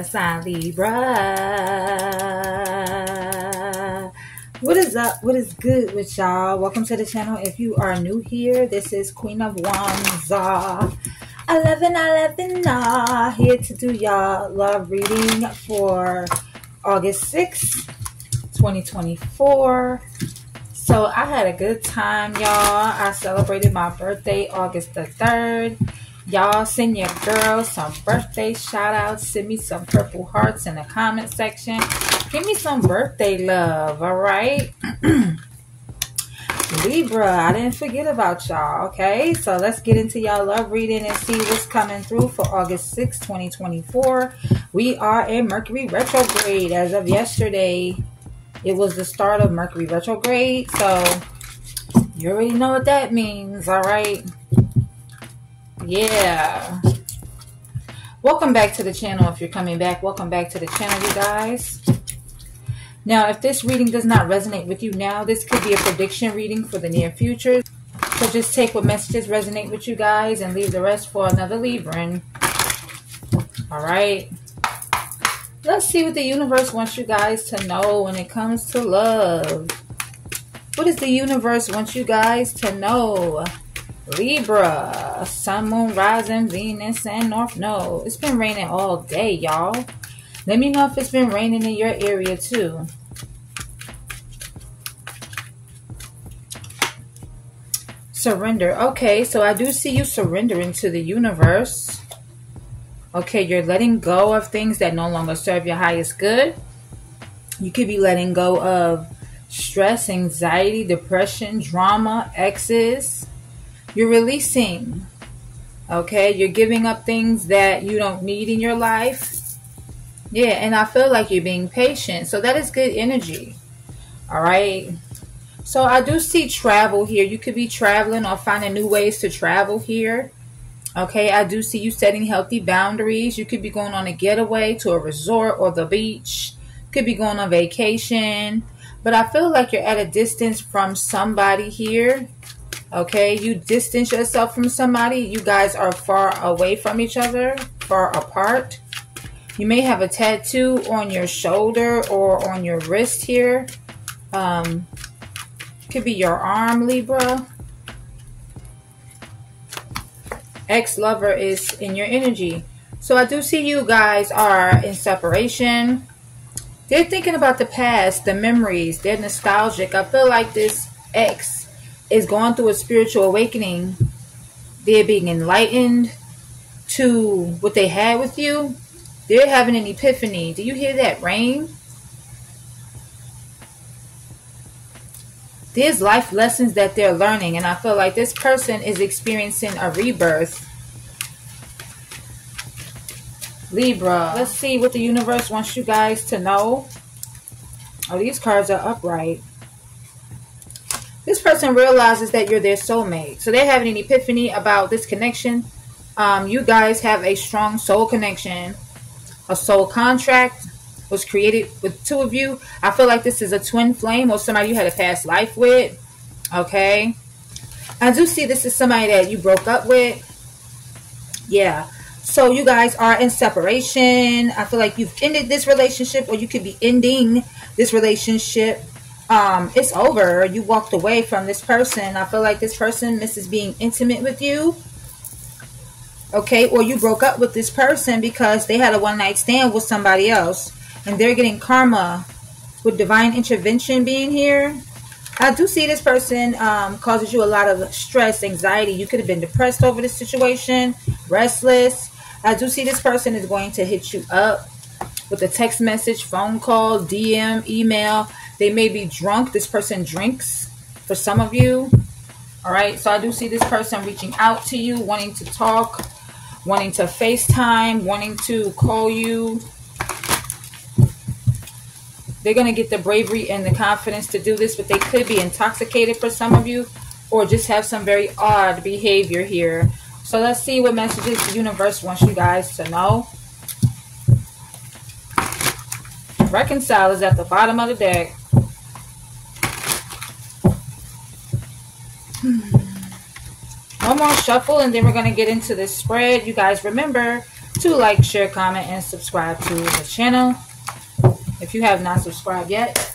Hi Libra, Libra. What is up? What is good with y'all? Welcome to the channel. If you are new here, this is Queen of Wands. 11 11 uh, here to do y'all love reading for August 6th, 2024. So I had a good time, y'all. I celebrated my birthday August the 3rd. Y'all send your girls some birthday shout outs. Send me some purple hearts in the comment section. Give me some birthday love, all right? Libra, I didn't forget about y'all, okay? So let's get into y'all love reading and see what's coming through for August 6, 2024. We are in Mercury retrograde as of yesterday. It was the start of Mercury retrograde, so you already know what that means, all right? Yeah. Welcome back to the channel if you're coming back. Welcome back to the channel, you guys. Now, if this reading does not resonate with you now, this could be a prediction reading for the near future. So just take what messages resonate with you guys and leave the rest for another Libran. All right. Let's see what the universe wants you guys to know when it comes to love. What does the universe want you guys to know? Libra, Sun, Moon, Rising, Venus, and North Node. It's been raining all day, y'all. Let me know if it's been raining in your area too. Surrender. Okay, so I do see you surrendering to the universe. Okay, you're letting go of things that no longer serve your highest good. You could be letting go of stress, anxiety, depression, drama, exes you're releasing. Okay, you're giving up things that you don't need in your life. Yeah, and I feel like you're being patient. So that is good energy. All right. So I do see travel here. You could be traveling or finding new ways to travel here. Okay, I do see you setting healthy boundaries. You could be going on a getaway to a resort or the beach. Could be going on vacation. But I feel like you're at a distance from somebody here. Okay, you distance yourself from somebody. You guys are far away from each other, far apart. You may have a tattoo on your shoulder or on your wrist here. Um, could be your arm, Libra. Ex-lover is in your energy. So I do see you guys are in separation. They're thinking about the past, the memories. They're nostalgic. I feel like this ex is going through a spiritual awakening, they're being enlightened to what they had with you. They're having an epiphany. Do you hear that rain? There's life lessons that they're learning, and I feel like this person is experiencing a rebirth. Libra. Let's see what the universe wants you guys to know. Oh, these cards are upright this person realizes that you're their soulmate. So they're having an epiphany about this connection. Um, you guys have a strong soul connection. A soul contract was created with two of you. I feel like this is a twin flame or somebody you had a past life with. Okay. I do see this is somebody that you broke up with. Yeah. So you guys are in separation. I feel like you've ended this relationship or you could be ending this relationship um, it's over. You walked away from this person. I feel like this person misses being intimate with you. Okay, or you broke up with this person because they had a one night stand with somebody else and they're getting karma with divine intervention being here. I do see this person um, causes you a lot of stress, anxiety. You could have been depressed over this situation, restless. I do see this person is going to hit you up with a text message, phone call, DM, email. They may be drunk. This person drinks for some of you. All right. So I do see this person reaching out to you, wanting to talk, wanting to FaceTime, wanting to call you. They're going to get the bravery and the confidence to do this, but they could be intoxicated for some of you or just have some very odd behavior here. So let's see what messages the universe wants you guys to know. Reconcile is at the bottom of the deck. Hmm. One more shuffle and then we're going to get into this spread. You guys remember, to like, share, comment, and subscribe to the channel. If you have not subscribed yet,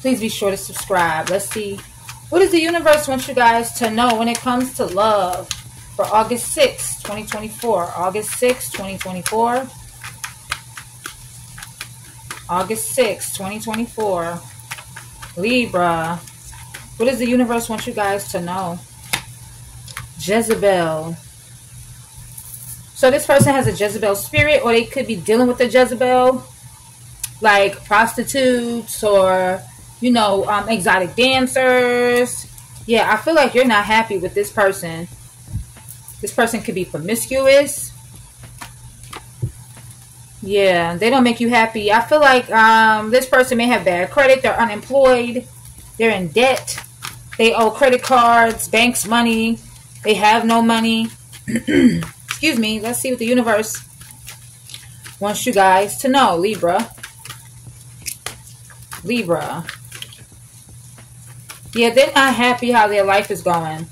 please be sure to subscribe. Let's see. What does the universe want you guys to know when it comes to love for August 6, 2024? August 6, 2024. August 6, 2024. Libra. What does the universe want you guys to know? Jezebel. So this person has a Jezebel spirit, or they could be dealing with a Jezebel, like prostitutes or, you know, um, exotic dancers. Yeah, I feel like you're not happy with this person. This person could be promiscuous. Yeah, they don't make you happy. I feel like um, this person may have bad credit. They're unemployed. They're in debt. They owe credit cards, banks money. They have no money. Excuse me. Let's see what the universe wants you guys to know. Libra. Libra. Yeah, they're not happy how their life is going.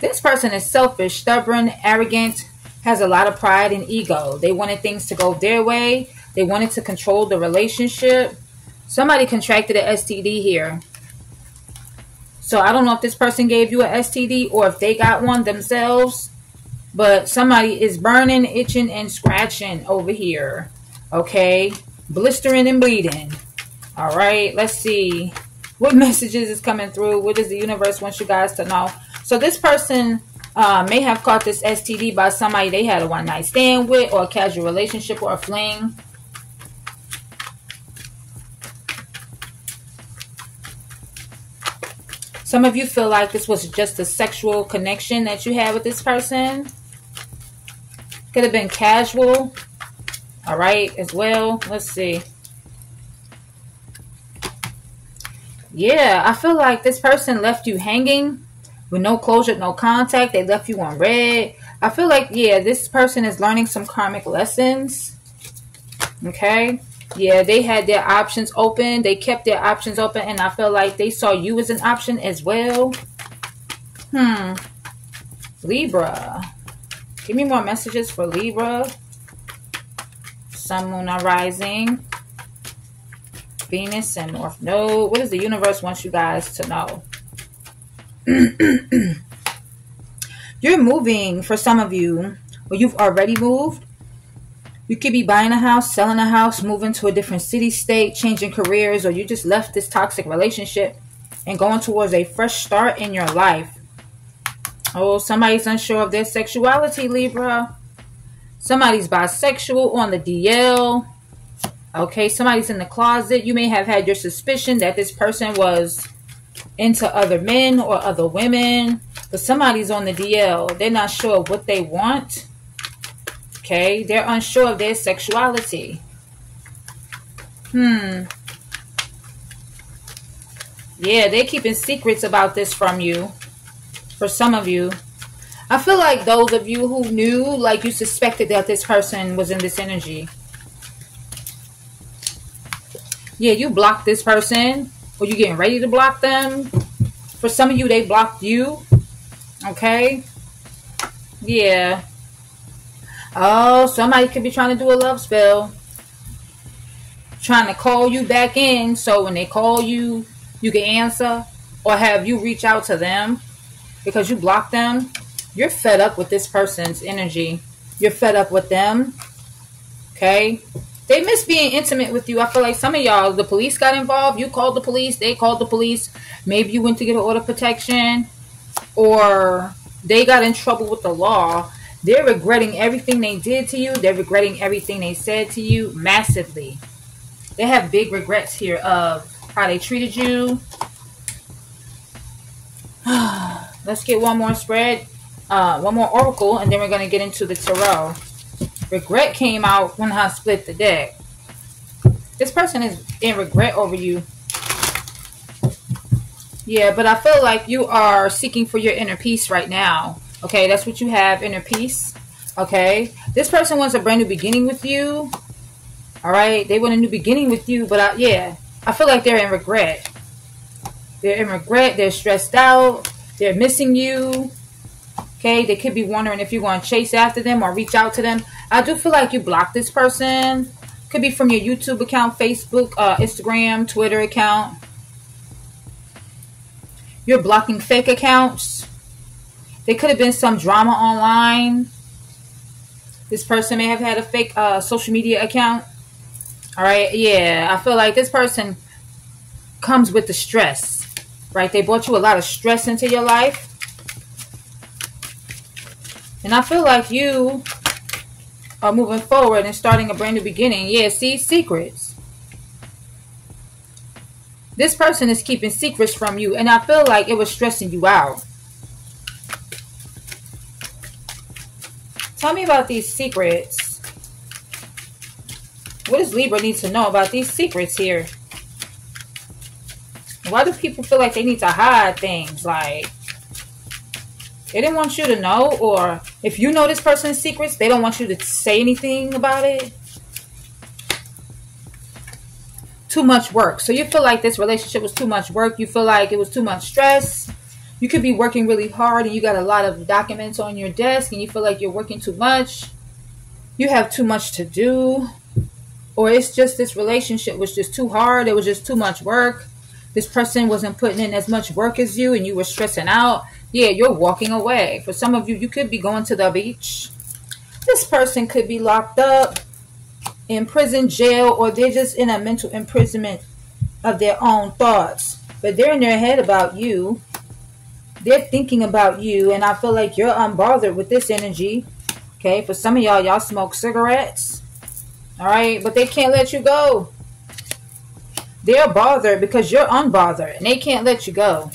This person is selfish, stubborn, arrogant, has a lot of pride and ego. They wanted things to go their way. They wanted to control the relationship. Somebody contracted an STD here. So I don't know if this person gave you an STD or if they got one themselves. But somebody is burning, itching, and scratching over here. Okay? Blistering and bleeding. All right, let's see. What messages is coming through? What does the universe want you guys to know? So this person uh, may have caught this STD by somebody they had a one night stand with, or a casual relationship, or a fling. Some of you feel like this was just a sexual connection that you had with this person. Could have been casual. All right, as well. Let's see. Yeah, I feel like this person left you hanging with no closure, no contact. They left you on read. I feel like, yeah, this person is learning some karmic lessons. Okay. Yeah, they had their options open. They kept their options open. And I feel like they saw you as an option as well. Hmm. Libra. Give me more messages for Libra. Sun, Moon, are Rising. Venus and North Node. What does the universe want you guys to know? you're moving for some of you, or you've already moved. You could be buying a house, selling a house, moving to a different city, state, changing careers, or you just left this toxic relationship and going towards a fresh start in your life. Oh, somebody's unsure of their sexuality, Libra. Somebody's bisexual on the DL. Okay, somebody's in the closet. You may have had your suspicion that this person was into other men or other women, but somebody's on the DL. They're not sure what they want. Okay, they're unsure of their sexuality. Hmm. Yeah, they're keeping secrets about this from you. For some of you. I feel like those of you who knew, like you suspected that this person was in this energy. Yeah, you blocked this person or you getting ready to block them. For some of you, they blocked you. Okay? Yeah. Oh, somebody could be trying to do a love spell. Trying to call you back in so when they call you, you can answer. Or have you reach out to them because you blocked them. You're fed up with this person's energy. You're fed up with them. Okay? they miss being intimate with you. I feel like some of y'all, the police got involved. You called the police. They called the police. Maybe you went to get an order of protection, or they got in trouble with the law. They're regretting everything they did to you. They're regretting everything they said to you massively. They have big regrets here of how they treated you. Let's get one more spread, uh, one more oracle, and then we're going to get into the tarot. Regret came out when I split the deck. This person is in regret over you. Yeah, but I feel like you are seeking for your inner peace right now. Okay, that's what you have, inner peace. Okay, this person wants a brand new beginning with you. All right, they want a new beginning with you, but I, yeah, I feel like they're in regret. They're in regret. They're stressed out. They're missing you. Okay, they could be wondering if you're going to chase after them or reach out to them. I do feel like you blocked this person. Could be from your YouTube account, Facebook, uh, Instagram, Twitter account. You're blocking fake accounts. There could have been some drama online. This person may have had a fake uh, social media account. All right, yeah, I feel like this person comes with the stress, right? They brought you a lot of stress into your life. And I feel like you are moving forward and starting a brand new beginning. Yeah, see, secrets. This person is keeping secrets from you, and I feel like it was stressing you out. Tell me about these secrets. What does Libra need to know about these secrets here? Why do people feel like they need to hide things? Like, they didn't want you to know, or if you know this person's secrets, they don't want you to say anything about it. Too much work. So you feel like this relationship was too much work. You feel like it was too much stress. You could be working really hard and you got a lot of documents on your desk and you feel like you're working too much. You have too much to do. Or it's just this relationship was just too hard. It was just too much work this person wasn't putting in as much work as you and you were stressing out, yeah, you're walking away. For some of you, you could be going to the beach. This person could be locked up in prison, jail, or they're just in a mental imprisonment of their own thoughts. But they're in their head about you. They're thinking about you, and I feel like you're unbothered with this energy. Okay, for some of y'all, y'all smoke cigarettes. All right, but they can't let you go. They're bothered because you're unbothered and they can't let you go.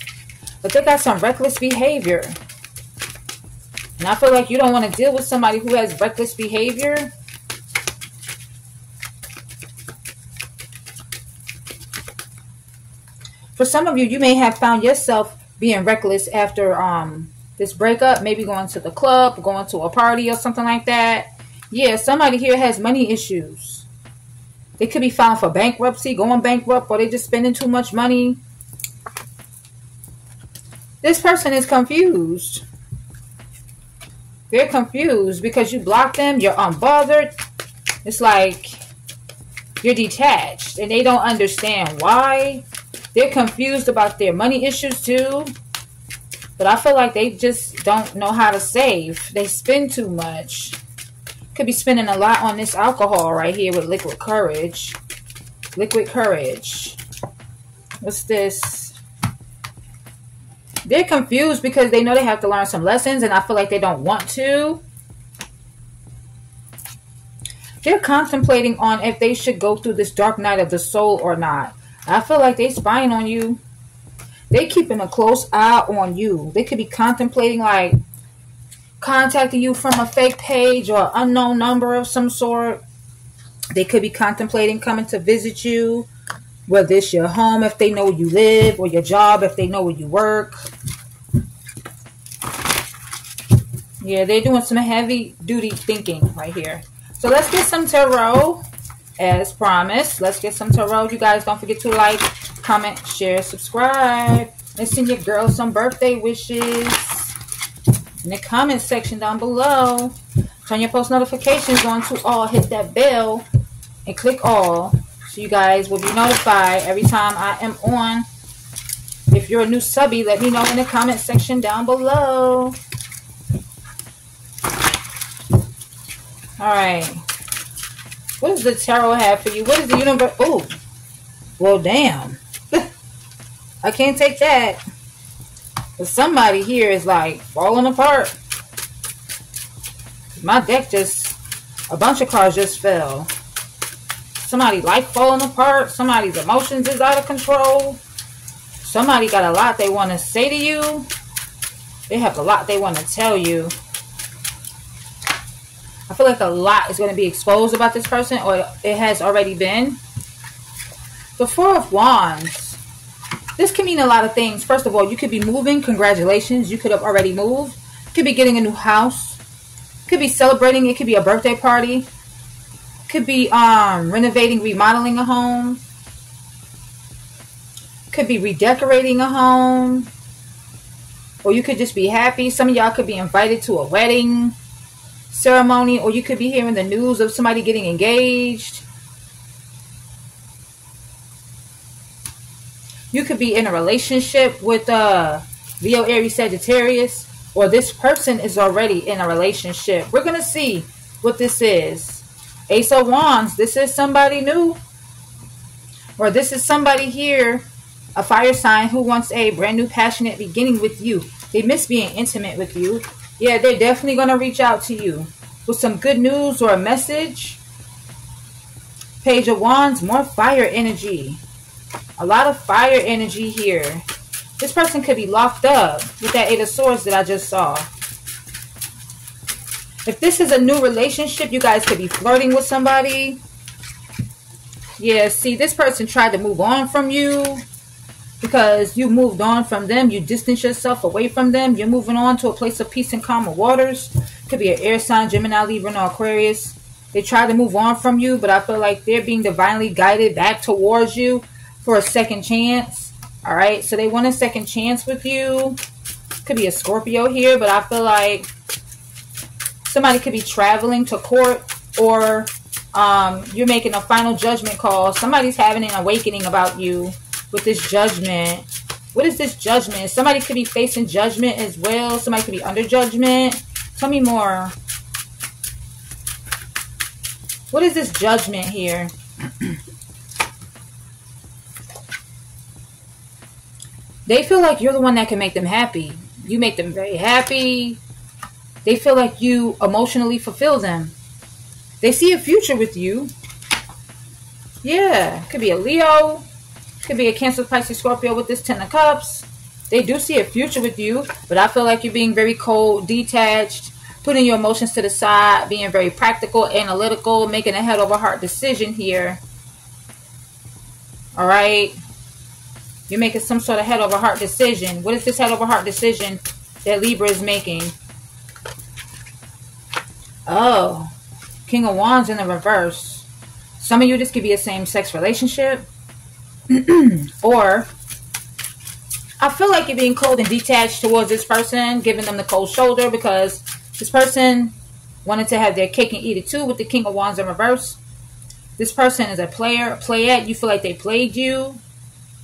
But they got some reckless behavior. And I feel like you don't want to deal with somebody who has reckless behavior. For some of you, you may have found yourself being reckless after um this breakup, maybe going to the club, going to a party or something like that. Yeah, somebody here has money issues. They could be filing for bankruptcy, going bankrupt, or they just spending too much money. This person is confused. They're confused because you block them, you're unbothered. It's like you're detached and they don't understand why. They're confused about their money issues too. But I feel like they just don't know how to save. They spend too much. Could be spending a lot on this alcohol right here with liquid courage. Liquid courage. What's this? They're confused because they know they have to learn some lessons and I feel like they don't want to. They're contemplating on if they should go through this dark night of the soul or not. I feel like they spying on you. They keeping a close eye on you. They could be contemplating like, contacting you from a fake page or unknown number of some sort. They could be contemplating coming to visit you, whether it's your home if they know where you live, or your job if they know where you work. Yeah, they're doing some heavy duty thinking right here. So let's get some tarot as promised. Let's get some tarot. You guys don't forget to like, comment, share, subscribe. Let's send your girl some birthday wishes in the comment section down below. Turn your post notifications on to all. Hit that bell and click all so you guys will be notified every time I am on. If you're a new subby, let me know in the comment section down below. Alright. What does the tarot have for you? What is the universe? Oh. Well, damn. I can't take that. But somebody here is like falling apart. My deck just, a bunch of cards just fell. Somebody life falling apart. Somebody's emotions is out of control. Somebody got a lot they want to say to you. They have a lot they want to tell you. I feel like a lot is going to be exposed about this person or it has already been. The Four of Wands this can mean a lot of things. First of all, you could be moving. Congratulations. You could have already moved. Could be getting a new house. Could be celebrating. It could be a birthday party. Could be um, renovating, remodeling a home. Could be redecorating a home. or you could just be happy. Some of y'all could be invited to a wedding ceremony, or you could be hearing the news of somebody getting engaged. You could be in a relationship with uh, Leo, Aries, Sagittarius, or this person is already in a relationship. We're going to see what this is. Ace of Wands, this is somebody new. Or this is somebody here, a fire sign who wants a brand new passionate beginning with you. They miss being intimate with you. Yeah, they're definitely going to reach out to you with some good news or a message. Page of Wands, more fire energy. A lot of fire energy here. This person could be locked up with that Eight of Swords that I just saw. If this is a new relationship, you guys could be flirting with somebody. Yeah, see, this person tried to move on from you because you moved on from them. You distance yourself away from them. You're moving on to a place of peace and calmer waters. Could be an air sign, Gemini, Libra, or Aquarius. They try to move on from you, but I feel like they're being divinely guided back towards you for a second chance. All right, so they want a second chance with you. Could be a Scorpio here, but I feel like somebody could be traveling to court or um, you're making a final judgment call. Somebody's having an awakening about you with this judgment. What is this judgment? Somebody could be facing judgment as well. Somebody could be under judgment. Tell me more. What is this judgment here? they feel like you're the one that can make them happy. You make them very happy. They feel like you emotionally fulfill them. They see a future with you. Yeah, could be a Leo, could be a Cancer, Pisces, Scorpio with this Ten of Cups. They do see a future with you, but I feel like you're being very cold, detached, putting your emotions to the side, being very practical, analytical, making a head over heart decision here. All right. You're making some sort of head over heart decision. What is this head over heart decision that Libra is making? Oh, King of Wands in the reverse. Some of you, this could be a same-sex relationship. or I feel like you're being cold and detached towards this person, giving them the cold shoulder because this person wanted to have their cake and eat it too with the King of Wands in reverse. This person is a player, a playette. You feel like they played you.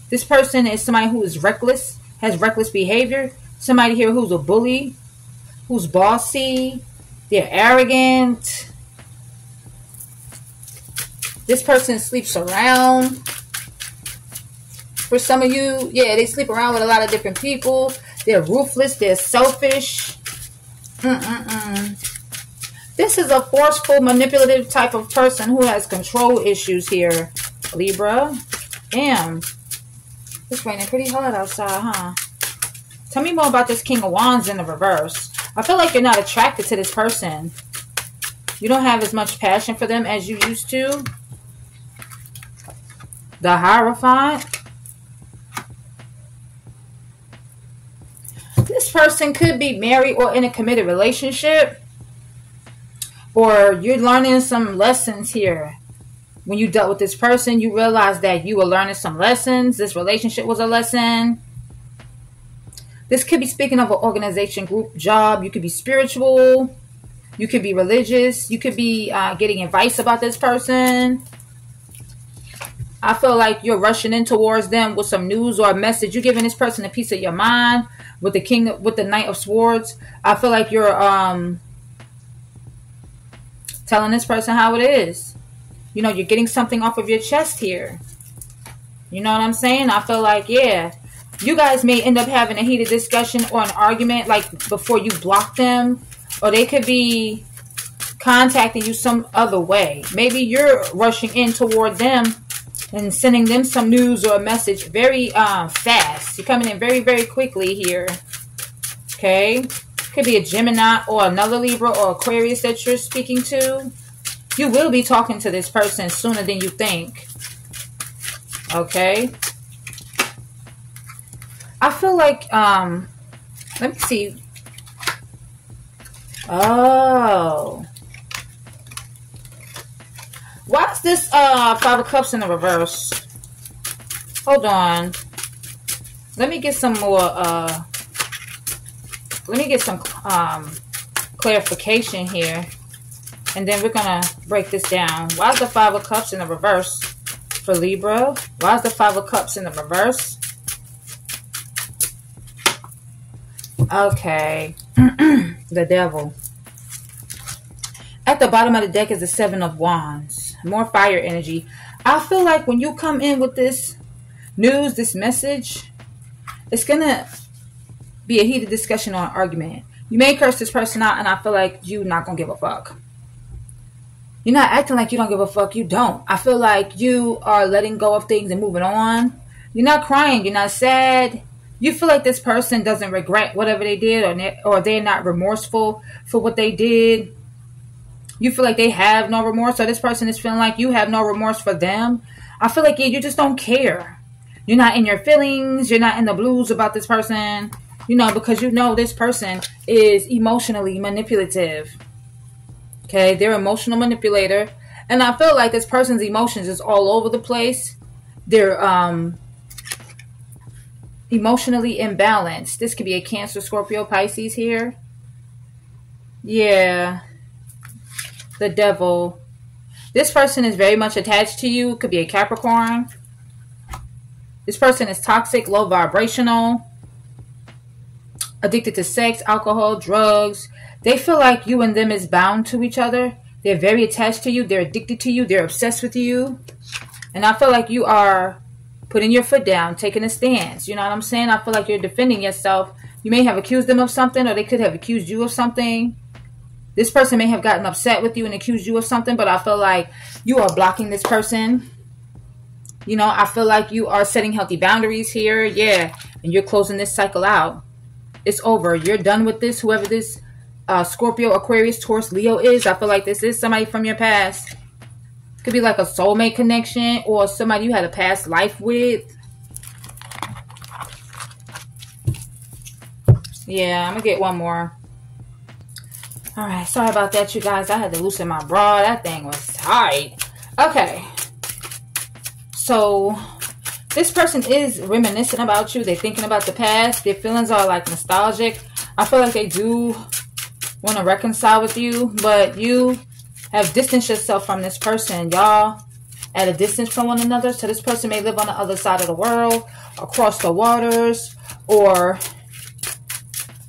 This person is somebody who is reckless, has reckless behavior. Somebody here who's a bully, who's bossy, they're arrogant. This person sleeps around. For some of you, yeah, they sleep around with a lot of different people. They're ruthless. They're selfish. Mm-mm-mm. This is a forceful, manipulative type of person who has control issues here, Libra. Damn. It's raining pretty hard outside, huh? Tell me more about this King of Wands in the reverse. I feel like you're not attracted to this person. You don't have as much passion for them as you used to. The Hierophant. This person could be married or in a committed relationship. Or you're learning some lessons here when you dealt with this person, you realized that you were learning some lessons. This relationship was a lesson. This could be speaking of an organization, group, job. You could be spiritual. You could be religious. You could be uh, getting advice about this person. I feel like you're rushing in towards them with some news or a message. You're giving this person a piece of your mind with the king, with the knight of swords. I feel like you're um, telling this person how it is you know, you're getting something off of your chest here. You know what I'm saying? I feel like, yeah, you guys may end up having a heated discussion or an argument like before you block them, or they could be contacting you some other way. Maybe you're rushing in toward them and sending them some news or a message very uh, fast. You're coming in very, very quickly here. Okay? Could be a Gemini or another Libra or Aquarius that you're speaking to you will be talking to this person sooner than you think. Okay? I feel like, um, let me see. Oh. Why is this uh, Five of Cups in the reverse? Hold on. Let me get some more uh, Let me get some um, clarification here. And then we're going to break this down. Why is the Five of Cups in the reverse for Libra? Why is the Five of Cups in the reverse? Okay. the Devil. At the bottom of the deck is the Seven of Wands. More fire energy. I feel like when you come in with this news, this message, it's going to be a heated discussion or an argument. You may curse this person out, and I feel like you're not going to give a fuck. You're not acting like you don't give a fuck. You don't. I feel like you are letting go of things and moving on. You're not crying. You're not sad. You feel like this person doesn't regret whatever they did, or or they're not remorseful for what they did. You feel like they have no remorse, or this person is feeling like you have no remorse for them. I feel like you just don't care. You're not in your feelings. You're not in the blues about this person. You know, because you know this person is emotionally manipulative. Okay, they're emotional manipulator, and I feel like this person's emotions is all over the place. They're um emotionally imbalanced. This could be a Cancer, Scorpio, Pisces here. Yeah. The devil. This person is very much attached to you. Could be a Capricorn. This person is toxic, low vibrational, addicted to sex, alcohol, drugs. They feel like you and them is bound to each other. They're very attached to you. They're addicted to you. They're obsessed with you. And I feel like you are putting your foot down, taking a stance. You know what I'm saying? I feel like you're defending yourself. You may have accused them of something, or they could have accused you of something. This person may have gotten upset with you and accused you of something, but I feel like you are blocking this person. You know, I feel like you are setting healthy boundaries here. Yeah. And you're closing this cycle out. It's over. You're done with this. Whoever this uh, Scorpio, Aquarius, Taurus, Leo is, I feel like this is somebody from your past. Could be like a soulmate connection or somebody you had a past life with. Yeah, I'm going to get one more. All right, sorry about that, you guys. I had to loosen my bra. That thing was tight. Okay. So this person is reminiscing about you. They're thinking about the past. Their feelings are like nostalgic. I feel like they do want to reconcile with you, but you have distanced yourself from this person. Y'all at a distance from one another. So this person may live on the other side of the world, across the waters, or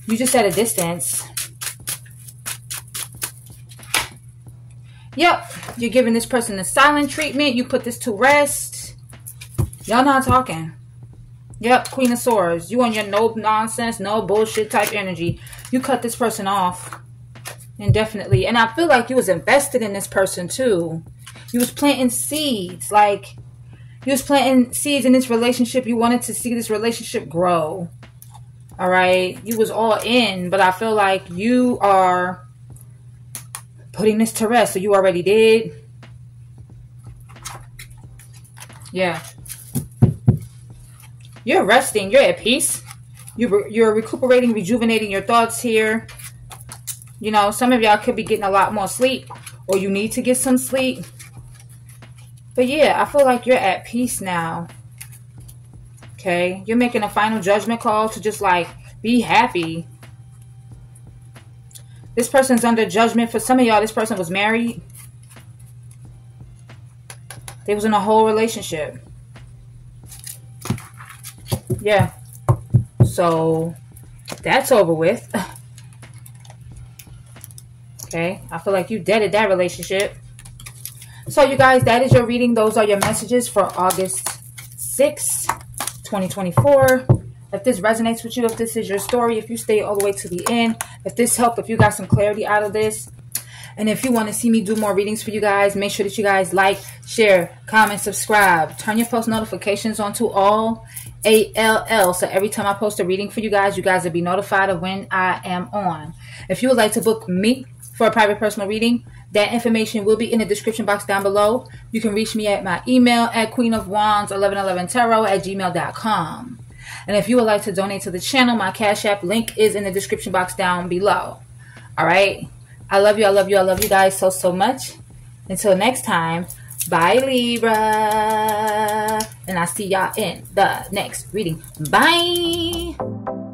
you just at a distance. Yep, you're giving this person a silent treatment. You put this to rest. Y'all not talking. Yep, Queen of Swords. You on your no nonsense, no bullshit type energy. You cut this person off. Indefinitely. And I feel like you was invested in this person too. You was planting seeds. Like you was planting seeds in this relationship. You wanted to see this relationship grow. All right. You was all in, but I feel like you are putting this to rest. So you already did. Yeah. You're resting. You're at peace. You're, you're recuperating, rejuvenating your thoughts here. You know, some of y'all could be getting a lot more sleep or you need to get some sleep. But yeah, I feel like you're at peace now. Okay? You're making a final judgment call to just like be happy. This person's under judgment. For some of y'all, this person was married. They was in a whole relationship yeah. So that's over with. okay. I feel like you deaded that relationship. So you guys, that is your reading. Those are your messages for August 6, 2024. If this resonates with you, if this is your story, if you stay all the way to the end, if this helped, if you got some clarity out of this, and if you want to see me do more readings for you guys, make sure that you guys like, share, comment, subscribe. Turn your post notifications on to all ALL. So every time I post a reading for you guys, you guys will be notified of when I am on. If you would like to book me for a private personal reading, that information will be in the description box down below. You can reach me at my email at queenofwands1111tarot at gmail.com. And if you would like to donate to the channel, my Cash App link is in the description box down below. All right. I love you. I love you. I love you guys so, so much. Until next time, bye, Libra. And I'll see y'all in the next reading. Bye.